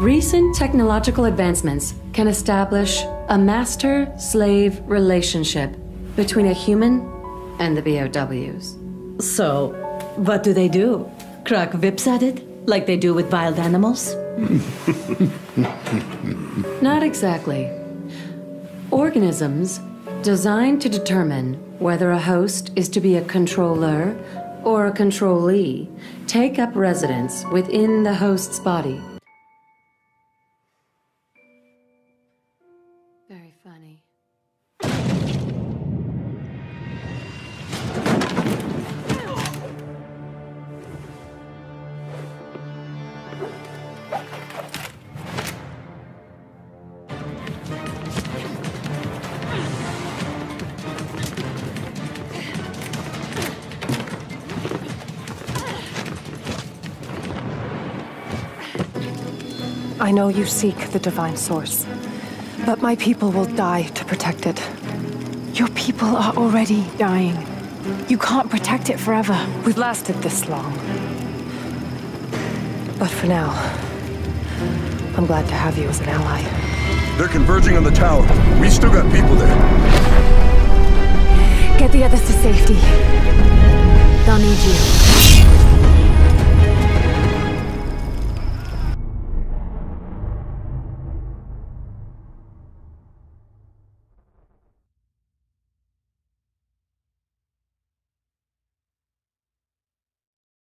Recent technological advancements can establish a master slave relationship between a human and the BOWs. So, what do they do? Crack vips at it? Like they do with wild animals? Not exactly. Organisms designed to determine whether a host is to be a controller or a controllee take up residence within the host's body. Very funny. I know you seek the divine source, but my people will die to protect it. Your people are already dying. You can't protect it forever. We've lasted this long. But for now, I'm glad to have you as an ally. They're converging on the tower. We still got people there. Get the others to safety. They'll need you.